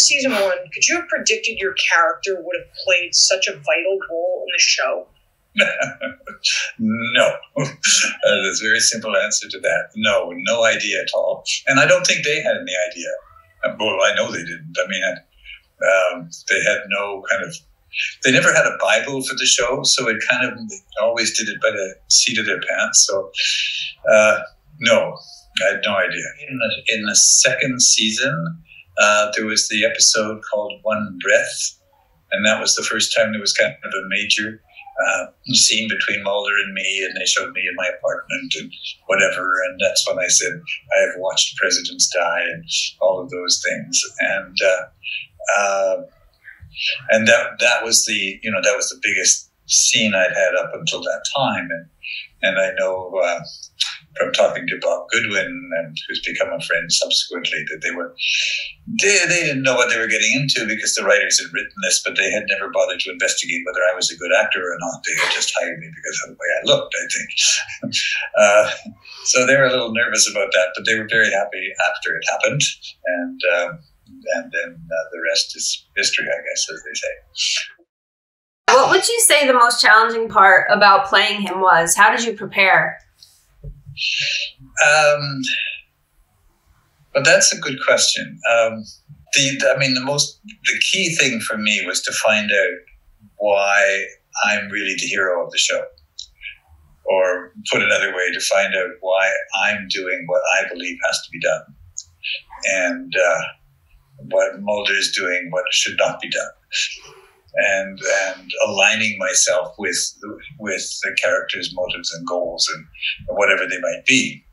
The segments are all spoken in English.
into season one, could you have predicted your character would have played such a vital role in the show? no. Uh, there's a very simple answer to that. No, no idea at all. And I don't think they had any idea. Uh, well, I know they didn't. I mean, um, they had no kind of. They never had a Bible for the show, so it kind of always did it by the seat of their pants. So, uh, no, I had no idea. In the, in the second season, uh, there was the episode called One Breath, and that was the first time there was kind of a major uh, scene between Mulder and me, and they showed me in my apartment and whatever. And that's when I said, I have watched presidents die and all of those things. And, uh, uh, and that, that was the, you know, that was the biggest scene I'd had up until that time. And, and I know, uh, from talking to Bob Goodwin, and who's become a friend subsequently, that they were they, they didn't know what they were getting into because the writers had written this, but they had never bothered to investigate whether I was a good actor or not. They had just hired me because of the way I looked, I think. uh, so they were a little nervous about that, but they were very happy after it happened, and uh, and then uh, the rest is history, I guess, as they say. What would you say the most challenging part about playing him was? How did you prepare? Um, but that's a good question. Um, the, I mean, the most, the key thing for me was to find out why I'm really the hero of the show. Or put another way, to find out why I'm doing what I believe has to be done. And uh, what Mulder is doing, what should not be done and and aligning myself with with the characters' motives and goals and whatever they might be.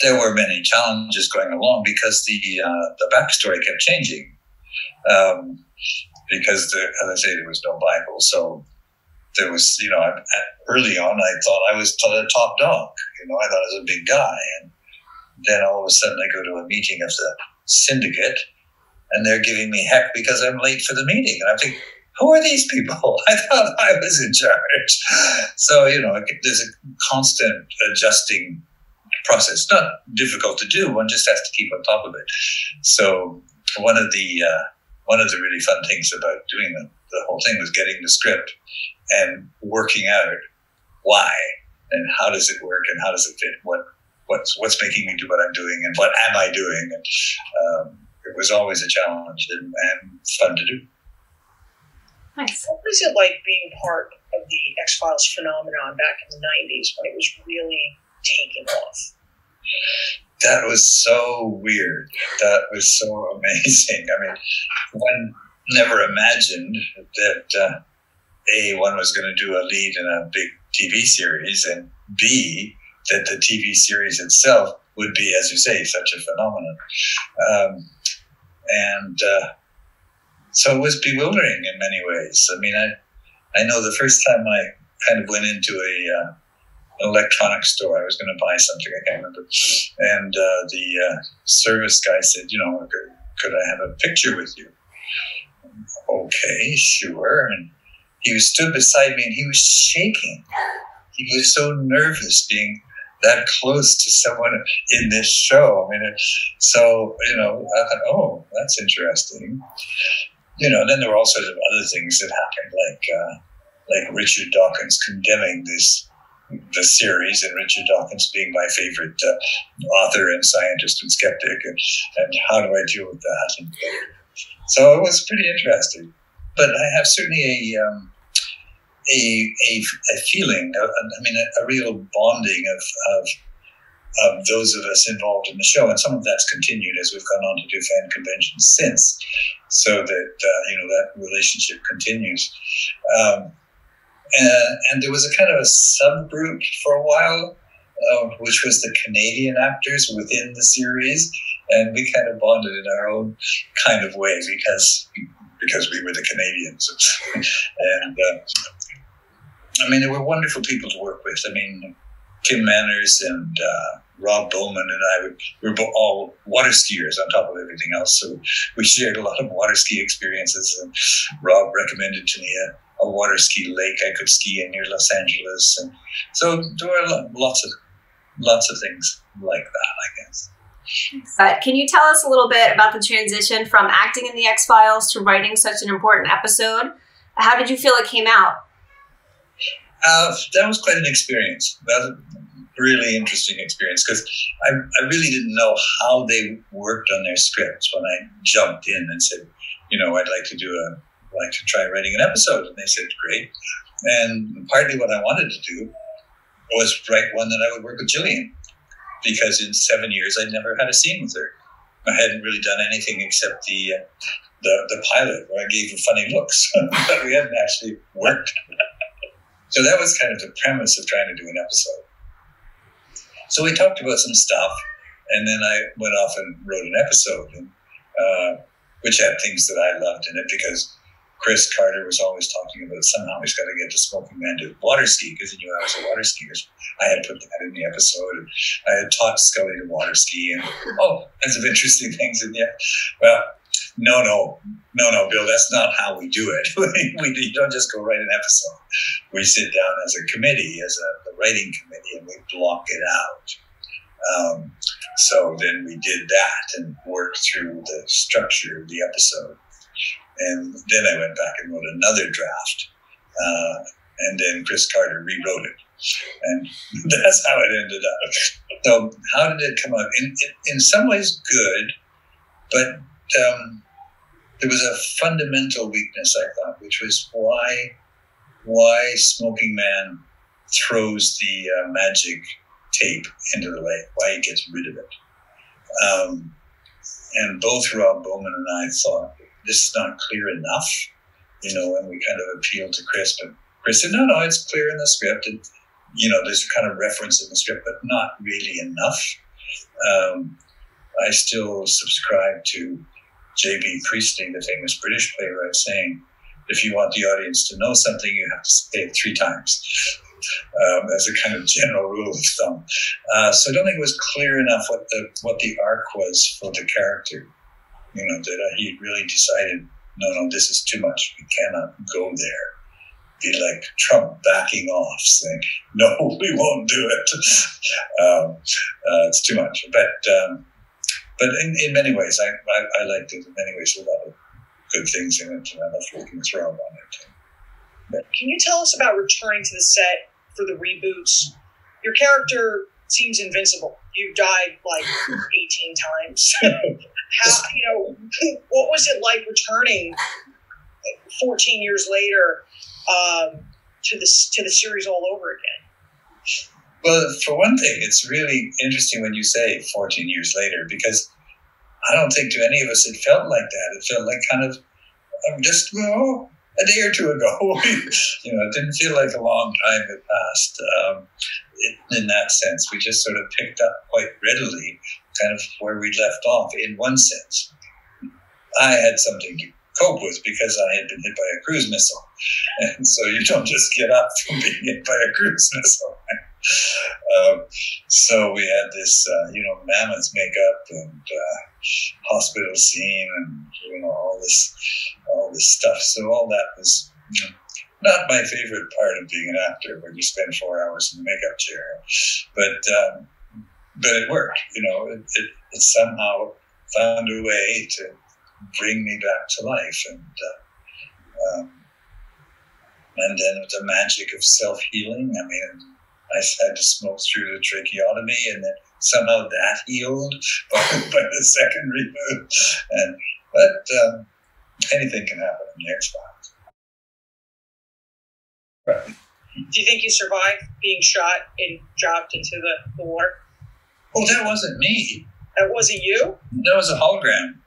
There were many challenges going along because the uh, the backstory kept changing. Um, because as I say, there was no Bible, so there was you know early on I thought I was the top dog. You know, I thought I was a big guy, and then all of a sudden I go to a meeting of the syndicate and they're giving me heck because I'm late for the meeting. And I'm thinking, who are these people? I thought I was in charge. So, you know, there's a constant adjusting process. Not difficult to do. One just has to keep on top of it. So one of the, uh, one of the really fun things about doing the, the whole thing was getting the script and working out why and how does it work and how does it fit what what's what's making me do what I'm doing and what am I doing and um, it was always a challenge and, and fun to do. Nice. What was it like being part of the X Files phenomenon back in the 90s when it was really taking off? That was so weird. That was so amazing. I mean, one never imagined that uh, A, one was going to do a lead in a big TV series, and B, that the TV series itself would be, as you say, such a phenomenon. Um, and uh, so it was bewildering in many ways. I mean, I I know the first time I kind of went into a uh, electronics store, I was going to buy something I can't remember, and uh, the uh, service guy said, you know, could, could I have a picture with you? Okay, sure. And he stood beside me, and he was shaking. He was so nervous being that close to someone in this show. I mean, it, so you know, I thought, oh, that's interesting. You know, then there were all sorts of other things that happened, like uh, like Richard Dawkins condemning this the series, and Richard Dawkins being my favorite uh, author and scientist and skeptic, and, and how do I deal with that? And, so it was pretty interesting. But I have certainly a um, a, a, a feeling, I mean, a, a, real bonding of, of, of those of us involved in the show. And some of that's continued as we've gone on to do fan conventions since, so that, uh, you know, that relationship continues. Um, and, and, there was a kind of a subgroup for a while, uh, which was the Canadian actors within the series. And we kind of bonded in our own kind of way because because we were the Canadians. and uh, I mean, they were wonderful people to work with. I mean, Kim Manners and uh, Rob Bowman and I we were all water skiers on top of everything else. So we shared a lot of water ski experiences. And Rob recommended to me a, a water ski lake I could ski in near Los Angeles. And so there were lots of lots of things like that, I guess. But can you tell us a little bit about the transition from acting in the X Files to writing such an important episode? How did you feel it came out? Uh, that was quite an experience. That was a really interesting experience because I, I really didn't know how they worked on their scripts when I jumped in and said, you know, I'd like to do a like to try writing an episode, and they said, great. And partly what I wanted to do was write one that I would work with Gillian because in seven years I'd never had a scene with her. I hadn't really done anything except the uh, the, the pilot where I gave her funny looks, but we hadn't actually worked. so that was kind of the premise of trying to do an episode. So we talked about some stuff, and then I went off and wrote an episode, and, uh, which had things that I loved in it because Chris Carter was always talking about somehow he's got to get the smoking man to water ski because he knew I was a water skier. I had put that in the episode. And I had taught Scully to water ski and oh, kinds of interesting things. And yeah, well, no, no, no, no, Bill, that's not how we do it. we, don't just go write an episode. We sit down as a committee, as a the writing committee, and we block it out. Um, so then we did that and worked through the structure of the episode. And then I went back and wrote another draft. Uh, and then Chris Carter rewrote it. And that's how it ended up. So, how did it come out? In, in some ways, good, but um, there was a fundamental weakness, I thought, which was why why Smoking Man throws the uh, magic tape into the lake, why he gets rid of it. Um, and both Rob Bowman and I thought this is not clear enough, you know, and we kind of appealed to Chris, but Chris said, no, no, it's clear in the script. And, you know, there's kind of reference in the script, but not really enough. Um, I still subscribe to J.B. Priestley, the famous British playwright, saying, if you want the audience to know something, you have to say it three times. Um, as a kind of general rule of thumb. Uh, so I don't think it was clear enough what the what the arc was for the character you know, that he really decided, no, no, this is too much. We cannot go there. Be like Trump backing off, saying, no, we won't do it. um, uh, it's too much. But um, but in, in many ways, I, I, I liked it. In many ways, a lot of good things in it, and I love with Rob on it. But, Can you tell us about returning to the set for the reboots? Your character seems invincible. You've died like 18 times. How, you know, what was it like returning 14 years later um, to the, to the series all over again? Well, for one thing, it's really interesting when you say 14 years later because I don't think to any of us it felt like that. It felt like kind of um, just well, a day or two ago. you know, it didn't feel like a long time had passed. Um, in that sense. We just sort of picked up quite readily kind of where we left off in one sense. I had something to cope with because I had been hit by a cruise missile. And so you don't just get up from being hit by a cruise missile. um, so we had this, uh, you know, mammoth makeup and uh, hospital scene and, you know, all this, all this stuff. So all that was, you know, not my favorite part of being an actor when you spend four hours in the makeup chair, but um, but it worked. You know, it, it, it, somehow found a way to bring me back to life, and uh, um, and then the magic of self healing. I mean, I had to smoke through the tracheotomy, and then somehow that healed by, by the second reboot. And but um, anything can happen in the X Files. Right. Do you think you survived being shot and dropped into the, the water? Oh, that wasn't me. That wasn't you? That was a hologram.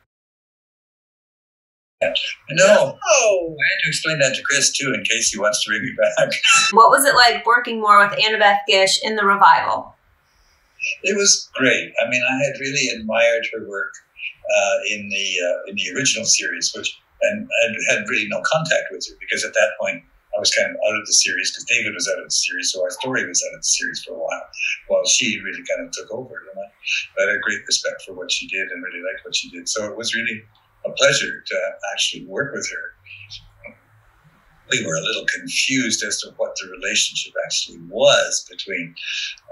No. Oh. I had to explain that to Chris too in case he wants to bring me back. What was it like working more with Annabeth Gish in the revival? It was great. I mean, I had really admired her work uh, in the uh, in the original series, which and I had really no contact with her because at that point I was kind of out of the series because David was out of the series, so our story was out of the series for a while. While she really kind of took over, and I, had a great respect for what she did and really liked what she did. So it was really a pleasure to actually work with her. we were a little confused as to what the relationship actually was between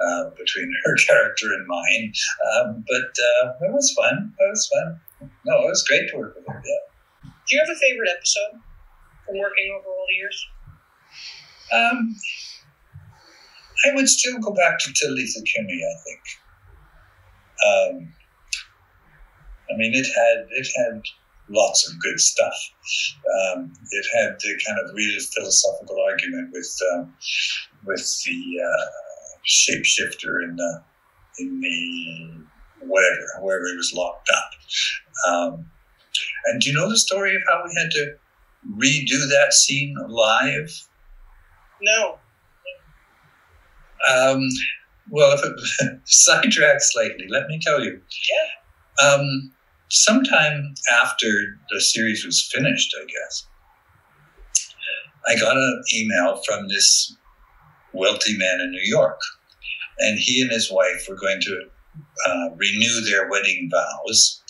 uh, between her character and mine. Um, but uh, it was fun. It was fun. No, it was great to work with her. Yeah. Do you have a favorite episode from working over all the years? Um, I would still go back to Talitha Cumi, I think. Um, I mean, it had it had lots of good stuff. Um, it had the kind of real philosophical argument with um, with the uh, shapeshifter in the in the whatever wherever he was locked up. Um, and do you know the story of how we had to redo that scene live? No. Um, well, if it sidetracked slightly, let me tell you. Yeah. Um, sometime after the series was finished, I guess, I got an email from this wealthy man in New York. And he and his wife were going to uh, renew their wedding vows.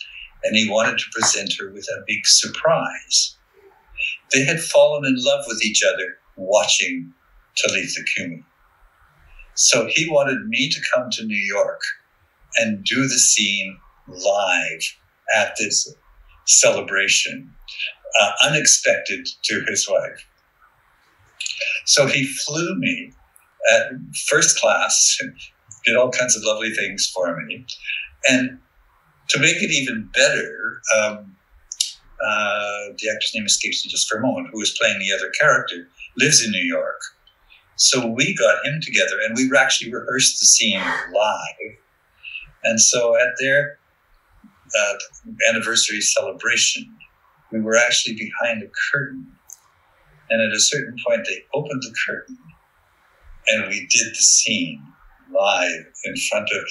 And he wanted to present her with a big surprise. They had fallen in love with each other watching Talitha Cumi. So he wanted me to come to New York and do the scene live at this celebration, uh, unexpected to his wife. So he flew me at first class, did all kinds of lovely things for me. And to make it even better, um, uh, the actor's name escapes me just for a moment, who was playing the other character, lives in New York. So we got him together and we actually rehearsed the scene live. And so at their uh, anniversary celebration, we were actually behind a curtain. And at a certain point, they opened the curtain and we did the scene live in front of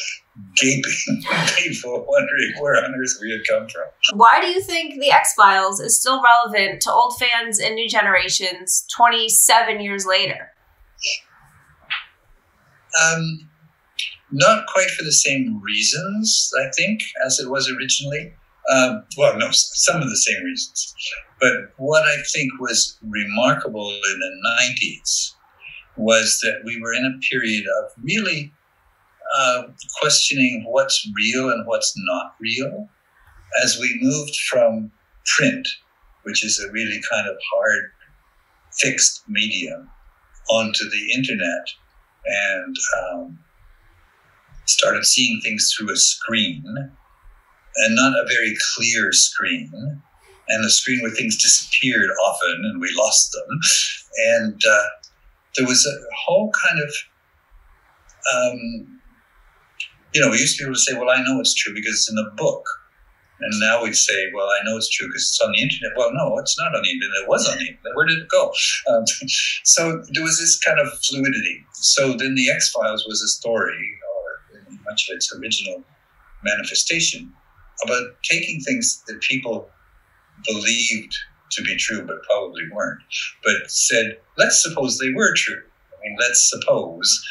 gaping people wondering where on earth we had come from. Why do you think The X Files is still relevant to old fans and new generations 27 years later? Um, not quite for the same reasons, I think, as it was originally. Um, well, no, some of the same reasons. But what I think was remarkable in the 90s was that we were in a period of really uh, questioning what's real and what's not real as we moved from print, which is a really kind of hard, fixed medium, onto the internet and um, started seeing things through a screen and not a very clear screen. And a screen where things disappeared often and we lost them. And uh, there was a whole kind of um, you know we used to be able to say well i know it's true because it's in the book and now we'd say, well, I know it's true because it's on the internet. Well, no, it's not on the internet. It was on the internet. Where did it go? Um, so there was this kind of fluidity. So then the X Files was a story, or much of its original manifestation, about taking things that people believed to be true but probably weren't, but said, let's suppose they were true. I mean, let's suppose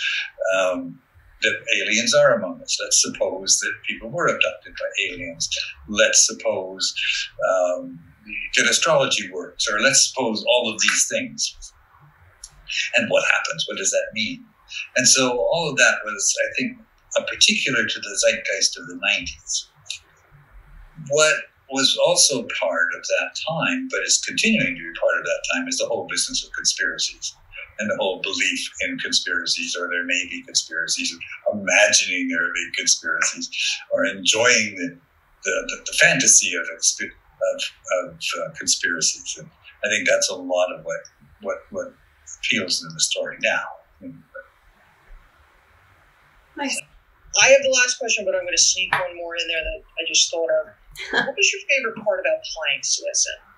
um, that aliens are among us. Let's suppose that people were abducted by aliens. Let's suppose um, that astrology works, or let's suppose all of these things. And what happens? What does that mean? And so all of that was, I think, a particular to the zeitgeist of the 90s. What was also part of that time, but is continuing to be part of that time, is the whole business of conspiracies and the whole belief in conspiracies, or there may be conspiracies, imagining there may be conspiracies, or enjoying the, the, the, the fantasy of, of, of uh, conspiracies. And I think that's a lot of what, what, what appeals in the story now. Nice. I have the last question, but I'm going to sneak one more in there that I just thought of. what was your favorite part about playing CSM?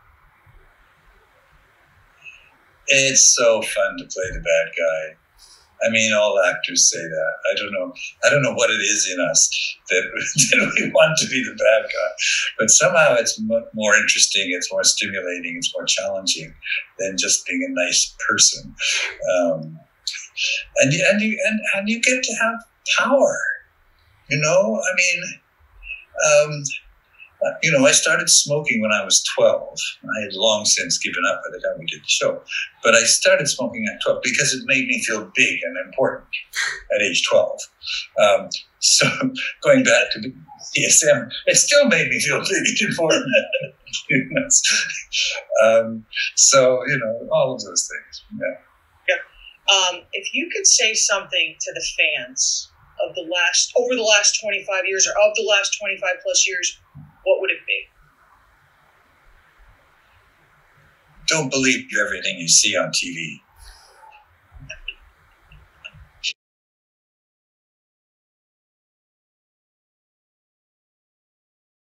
It's so fun to play the bad guy. I mean, all actors say that. I don't know. I don't know what it is in us that, that we want to be the bad guy, but somehow it's more interesting. It's more stimulating. It's more challenging than just being a nice person. Um, and and you and, and you get to have power. You know, I mean, um, You know, I started smoking when I was 12. I had long since given up by the time we did the show. But I started smoking at 12 because it made me feel big and important at age 12. Um, so going back to CSM, it still made me feel big and important. um, so, you know, all of those things. Yeah. Um, if you could say something to the fans of the last, over the last 25 years or of the last 25 plus years, what would it be? Don't believe everything you see on TV.